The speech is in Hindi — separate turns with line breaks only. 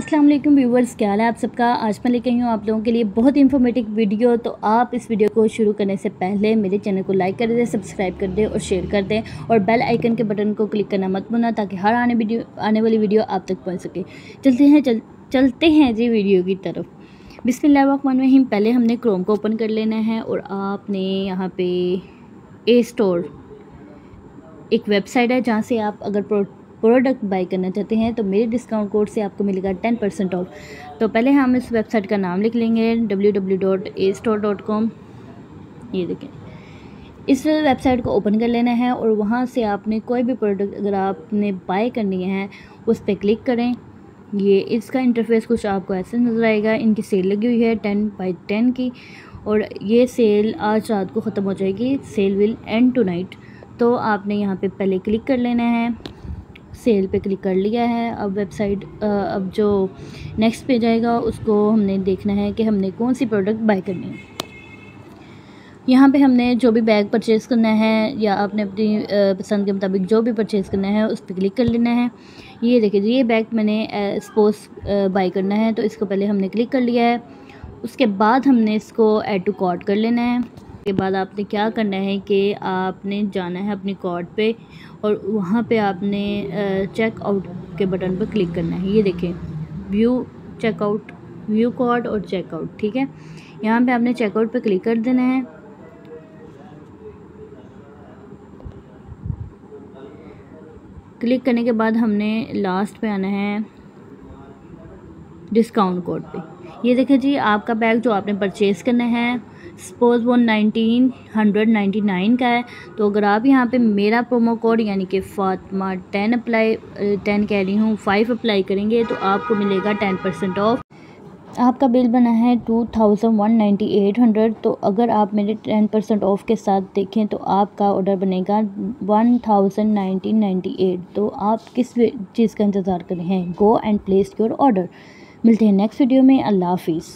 अस्सलाम वालेकुम व्यूवर्स, क्या हाल है आप सबका? आज मैं लेके आई हूँ आप लोगों के लिए बहुत ही इन्फॉर्मेटिव वीडियो तो आप इस वीडियो को शुरू करने से पहले मेरे चैनल को लाइक कर दें सब्सक्राइब कर दें और शेयर कर दें और बेल आइकन के बटन को क्लिक करना मत भूलना ताकि हर आने वीडियो आने वाली वीडियो आप तक पहुँच सके। चलते हैं, चल, चलते हैं जी वीडियो की तरफ़। बिस्मिल्लाहिर्रहमानिर्रहीम, पहले हमने क्रोम को ओपन कर लेना है और आपने यहाँ पर ए स्टोर एक वेबसाइट है जहाँ से आप अगर प्रोडक्ट बाई करना चाहते हैं तो मेरे डिस्काउंट कोड से आपको मिलेगा टेन परसेंट ऑफ़ तो पहले हम इस वेबसाइट का नाम लिख लेंगे W W dot A store dot com ये देखें। इस वेबसाइट को ओपन कर लेना है और वहाँ से आपने कोई भी प्रोडक्ट अगर आपने बाय करनी है, उस पर क्लिक करें। ये इसका इंटरफेस कुछ आपको ऐसे नज़र आएगा, इनकी सेल लगी हुई है टेन बाई टेन की और ये सेल आज रात को ख़त्म हो जाएगी। Sale will end tonight तो आपने यहाँ पे पहले क्लिक कर लेना है। सेल पे क्लिक कर लिया है। अब वेबसाइट अब जो नेक्स्ट पेज आएगा उसको हमने देखना है कि हमने कौन सी प्रोडक्ट बाय करनी है। यहाँ पे हमने जो भी बैग परचेज़ करना है या आपने अपनी पसंद के मुताबिक जो भी परचेज़ करना है, उस पर क्लिक कर लेना है। ये देखिए ये बैग मैंने स्पोर्ट्स बाय करना है तो इसको पहले हमने क्लिक कर लिया है। उसके बाद हमने इसको एड टू कॉर्ड कर लेना है। के बाद आपने क्या करना है कि आपने जाना है अपनी कॉर्ड पे और वहाँ पे आपने चेक आउट के बटन पर क्लिक करना है। ये देखें व्यू चेकआउट व्यू कॉर्ड और चेकआउट ठीक है? यहाँ पे आपने चेकआउट पे क्लिक कर देना है। क्लिक करने के बाद हमने लास्ट पे आना है डिस्काउंट कोड पे। ये देखें जी, आपका बैग जो आपने परचेज़ करना है सपोज़ वो नाइनटीन हंड्रेड नाइन्टी नाइन का है तो अगर आप यहाँ पे मेरा प्रोमो कोड यानी कि फातमा टेन अप्लाई टेन कह रही हूँ फाइव अप्लाई करेंगे तो आपको मिलेगा टेन परसेंट ऑफ़ आपका बिल बना है two thousand one ninety eight hundred तो अगर आप मेरे टेन परसेंट ऑफ़ के साथ देखें तो आपका ऑर्डर बनेगा one thousand nineteen ninety eight तो आप किस चीज़ का इंतज़ार कर रहे हैं? Go and place your order मिलते हैं नेक्स्ट वीडियो में. अल्लाह हाफिज़.